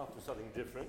after something different.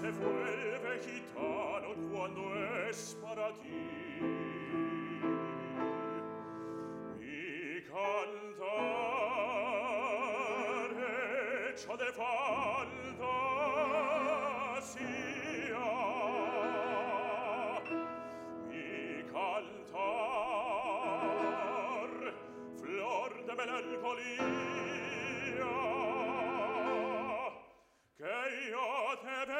se vuelve gitano cuando es para ti. Mi cantar hecho de fantasía. Mi cantar, flor de melancolía, que yo te veo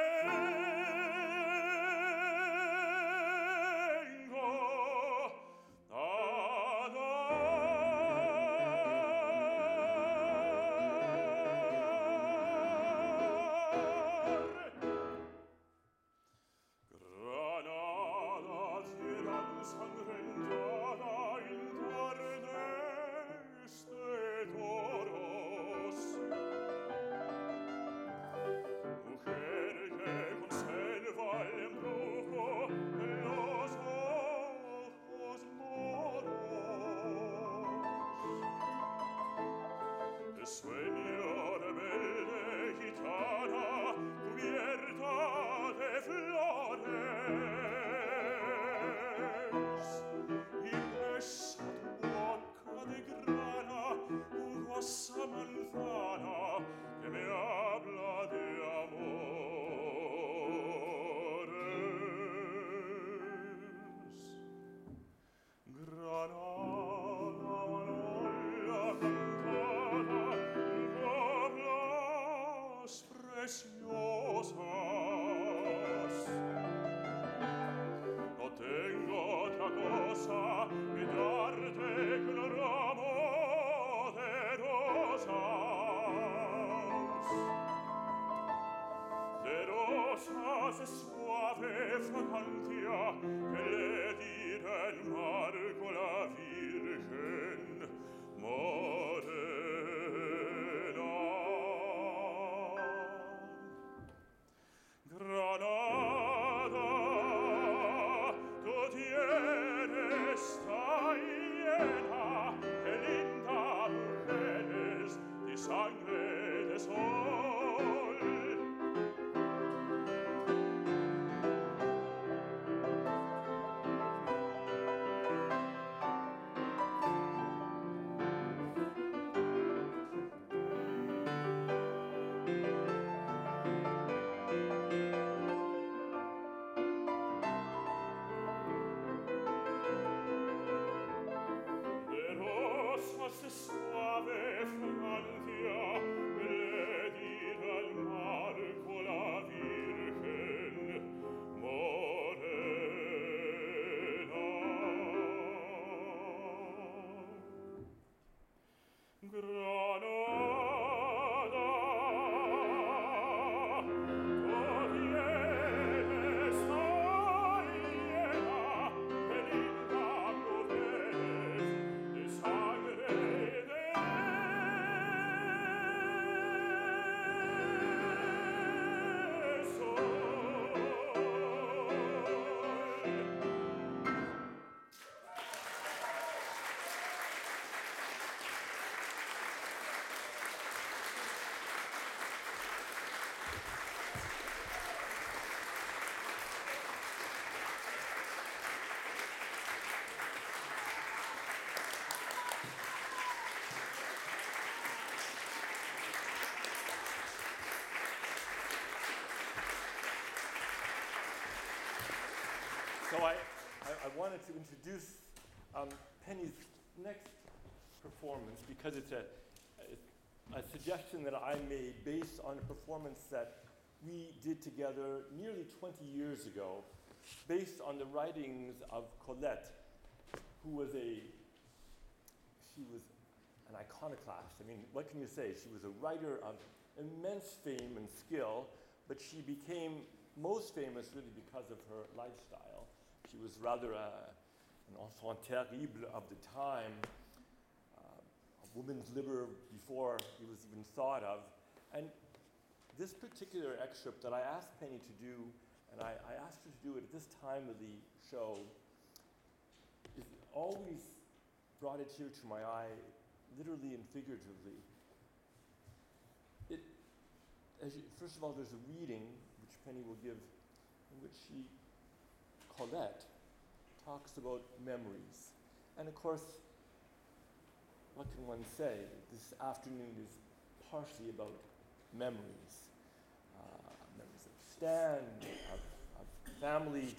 So I, I, I, wanted to introduce um, Penny's next performance because it's a, a, a, suggestion that I made based on a performance that we did together nearly 20 years ago, based on the writings of Colette, who was a she was an iconoclast. I mean, what can you say? She was a writer of immense fame and skill, but she became most famous really because of her lifestyle. She was rather a, an enfant terrible of the time, uh, a woman's liber before it was even thought of. And this particular excerpt that I asked Penny to do, and I, I asked her to do it at this time of the show, is always brought a tear to my eye, literally and figuratively. It, you, first of all, there's a reading which Penny will give, in which she, Colette, talks about memories. And of course, what can one say? This afternoon is partially about memories. Uh, memories of Stan, of, of family.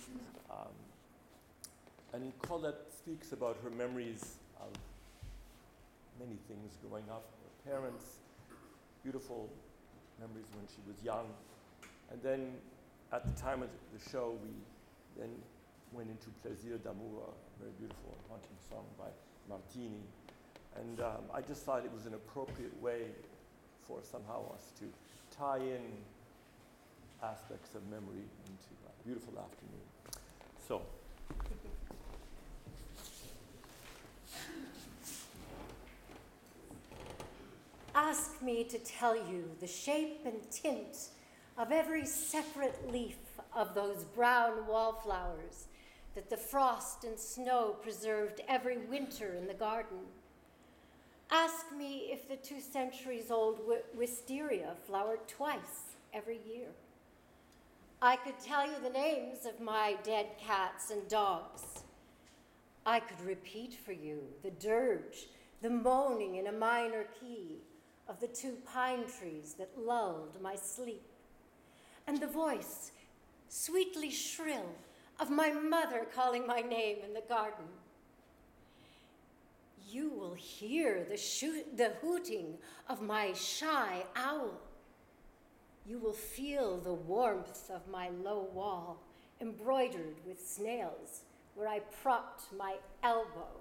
Um, and Colette speaks about her memories of many things growing up, her parents, beautiful memories when she was young. And then at the time of the show, we then went into Plaisir d'amour, a very beautiful haunting song by Martini. And um, I just thought it was an appropriate way for somehow us to tie in aspects of memory into a beautiful afternoon. So, Ask me to tell you the shape and tint of every separate leaf of those brown wallflowers that the frost and snow preserved every winter in the garden. Ask me if the two centuries old wisteria flowered twice every year. I could tell you the names of my dead cats and dogs. I could repeat for you the dirge, the moaning in a minor key of the two pine trees that lulled my sleep, and the voice, sweetly shrill, of my mother calling my name in the garden. You will hear the, shoot, the hooting of my shy owl. You will feel the warmth of my low wall, embroidered with snails, where I propped my elbow.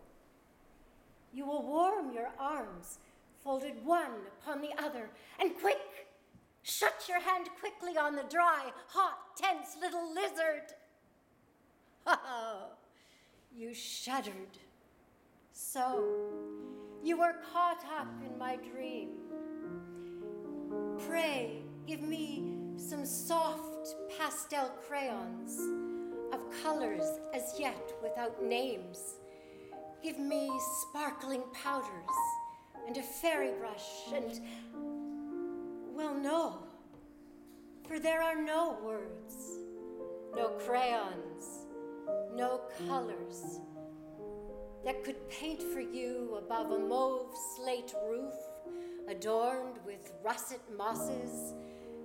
You will warm your arms folded one upon the other, and quick, shut your hand quickly on the dry, hot, tense little lizard. Ha You shuddered. So, you were caught up in my dream. Pray, give me some soft pastel crayons of colors as yet without names. Give me sparkling powders and a fairy brush and. Well, no. For there are no words, no crayons, no colors that could paint for you above a mauve slate roof adorned with russet mosses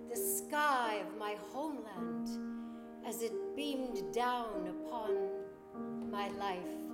the sky of my homeland as it beamed down upon my life.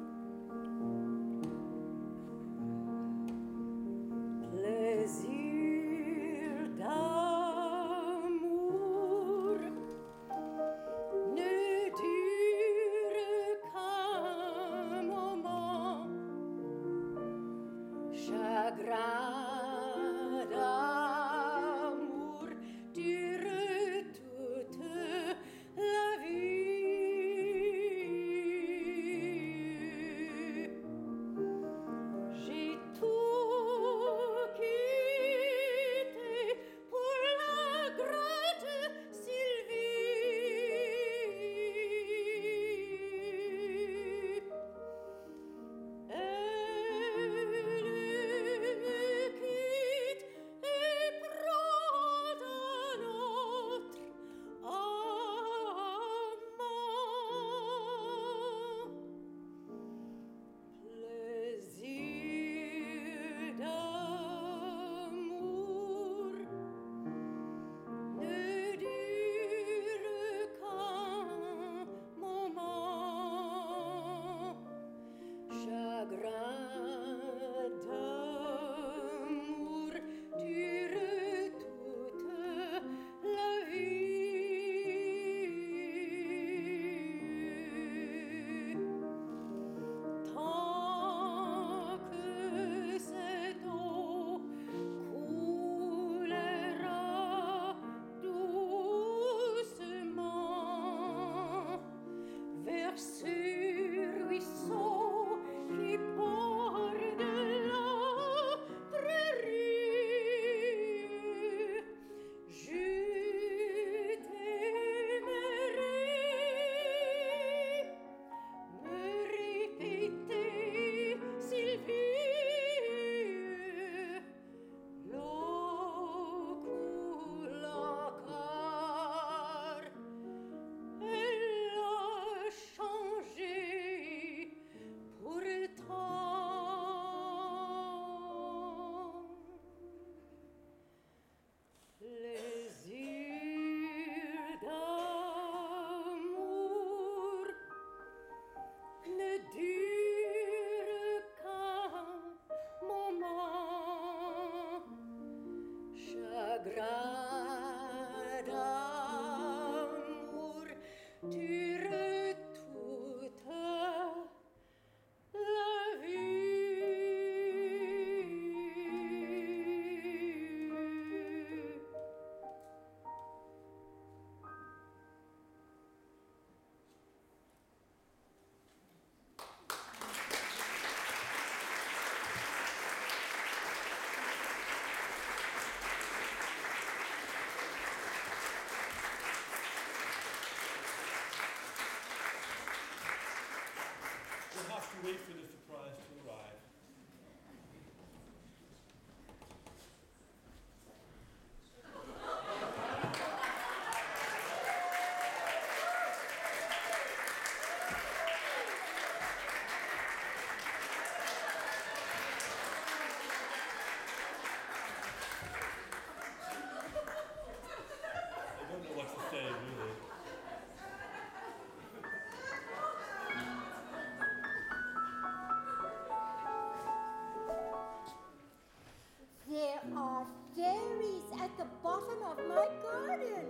Bottom of my garden.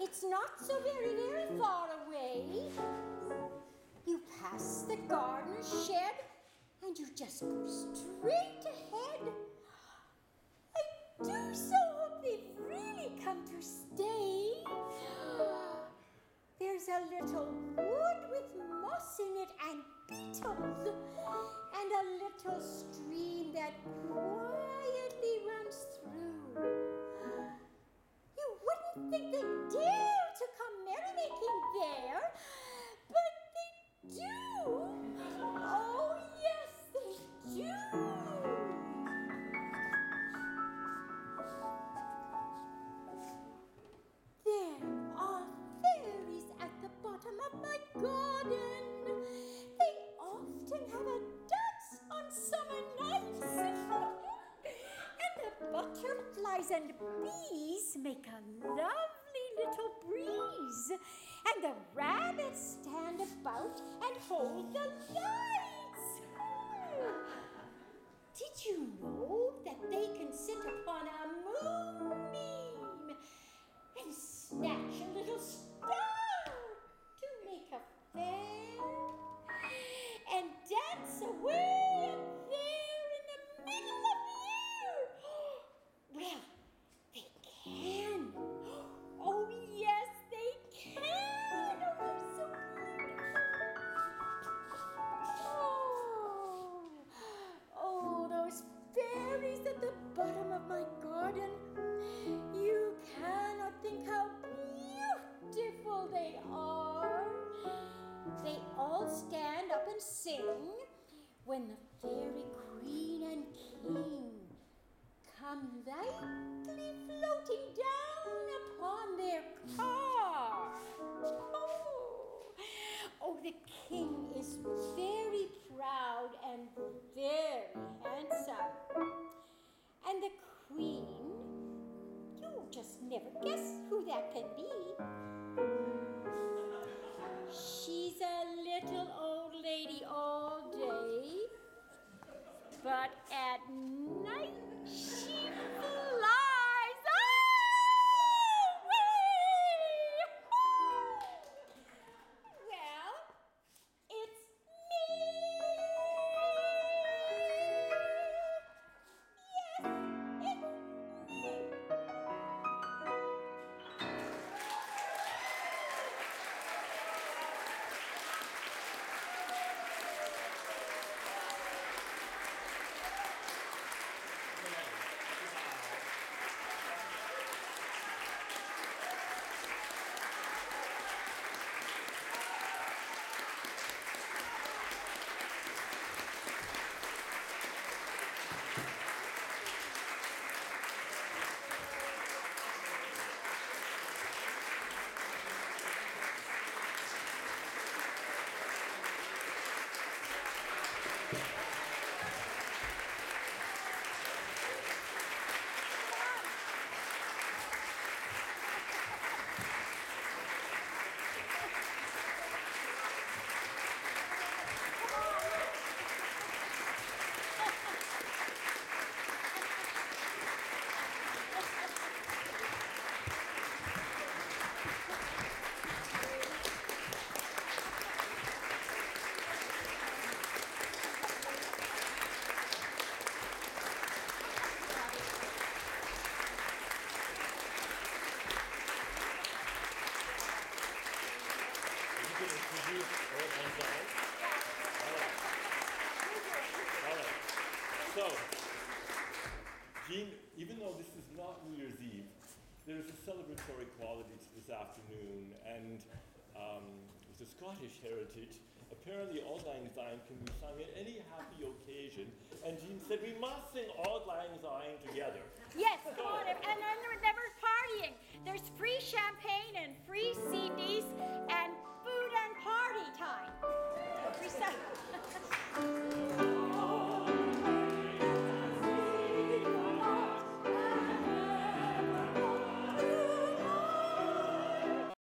It's not so very, very far away. You pass the gardener's shed and you just go straight ahead. I do so hope they've really come to stay. There's a little wood with moss in it and beetles, and a little stream that quietly the rabbits stand about and hold the lights. Did you know that they can sit upon a moonbeam and snatch a little star to make a fan and dance away up there in the middle when the fairy at Jean, even though this is not New Year's Eve, there's a celebratory quality to this afternoon, and um, with the Scottish heritage, apparently Auld Lang Syne can be sung at any happy occasion. And Jean said, we must sing Auld Lang Syne together. Yes, and then there, there partying. There's free champagne and free CDs and food and party time.